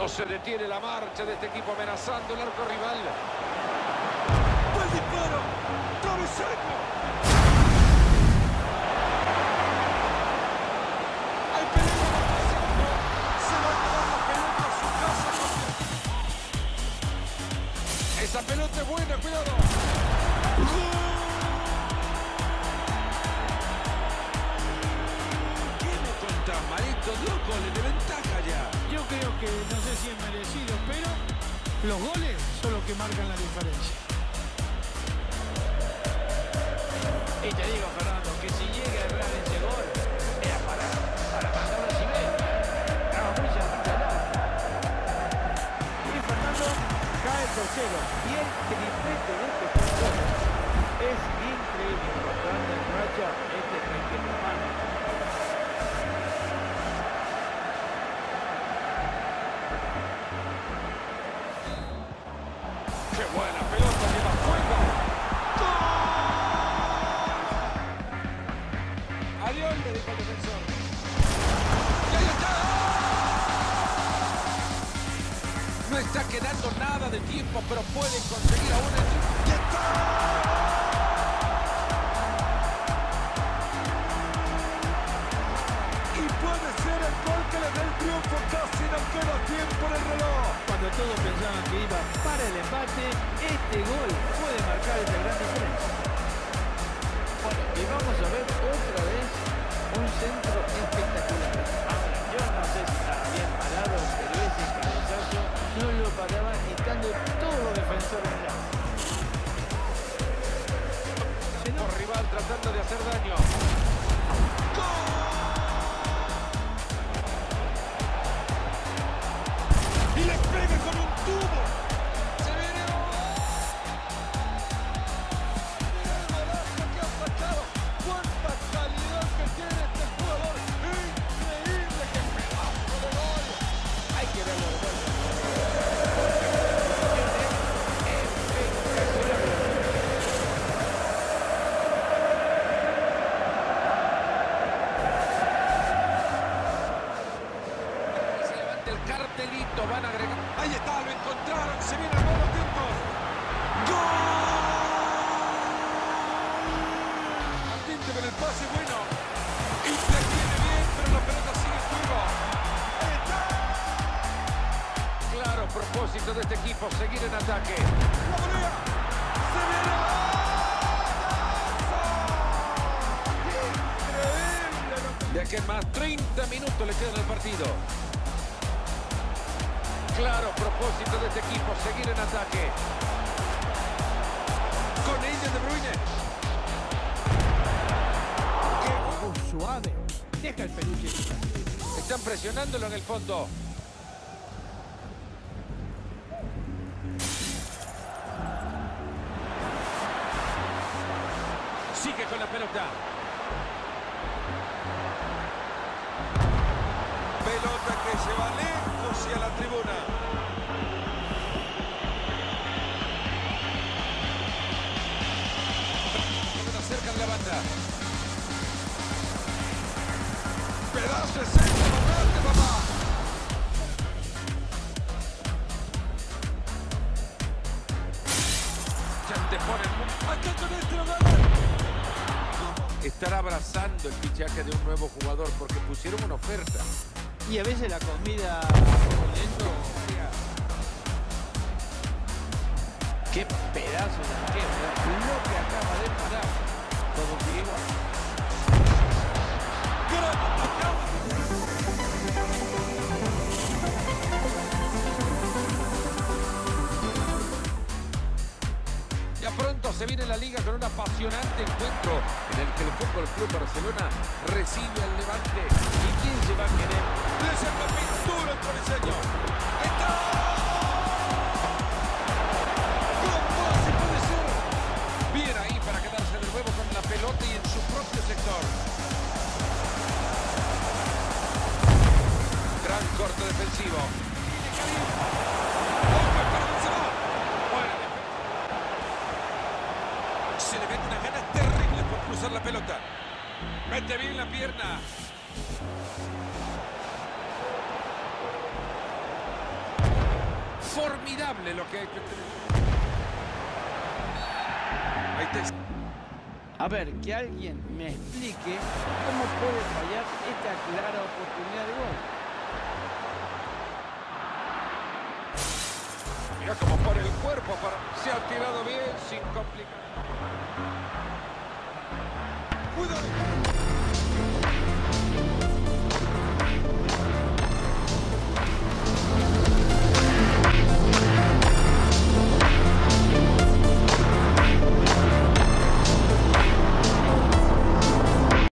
No se detiene la marcha de este equipo amenazando el arco rival. ¡Buen disparo! ¡Travesaño! ¡Hay peligro! ¡Se va a llevar la pelota a su casa con Esa pelota es buena, cuidado. ¿Qué me contás, Marito? Dos goles de ventaja ya. Los goles son los que marcan la diferencia. Y te digo, Fernando, Qué buena pelota, lleva fuego. Adiós, le dijo el defensor. ¡Y ahí está! No está quedando nada de tiempo, pero pueden conseguir aún el... ¡Y está! Y puede ser el gol que le dé el triunfo. Casi no queda tiempo en el reloj. Cuando todos pensaban que iba para el empate, este gol puede marcar esa gran diferencia. Bueno, y vamos a ver otra vez un centro espectacular. Ahora, yo no sé si estaba bien parado, pero ese cabezazo no lo paraban estando todos los defensores en. Por rival tratando de hacer daño. Y cartelito, van a agregar... Ahí está, lo encontraron. Se viene el nuevo tiempo. ¡Gol! Atente con el pase bueno. Interviene bien, pero la pelota sigue en juego. Está. Claro propósito de este equipo, seguir en ataque. La volea. Se viene De aquí en más 30 minutos le quedan al partido. Claro propósito de este equipo, seguir en ataque. Con ella De Bruyne. Oh, suave. Deja el peluche. Están presionándolo en el fondo. Sigue con la pelota. Pelota hacia la tribuna. Cerca de la banda. Pedazo de centro, ¡Vete, papá. Estará abrazando el fichaje de un nuevo jugador porque pusieron una oferta. Y a veces la comida lento. Qué pedazo de arquero, ¿eh? lo que acaba de parar. Todo sigue se viene la liga con un apasionante encuentro en el que el Fútbol Club Barcelona recibe al Levante. ¿Y quién se va a querer? Le saca pintura el. ¡Está! ¿Cómo así puede ser? Bien ahí para quedarse de nuevo con la pelota y en su propio sector. Gran corte defensivo. Cruzar la pelota. Mete bien la pierna. formidable lo que ha hecho este... Ahí está. A ver, que alguien me explique cómo puede fallar esta clara oportunidad de gol. Mira cómo pone el cuerpo. Para... Se ha tirado bien, sin complicar. Cuidado.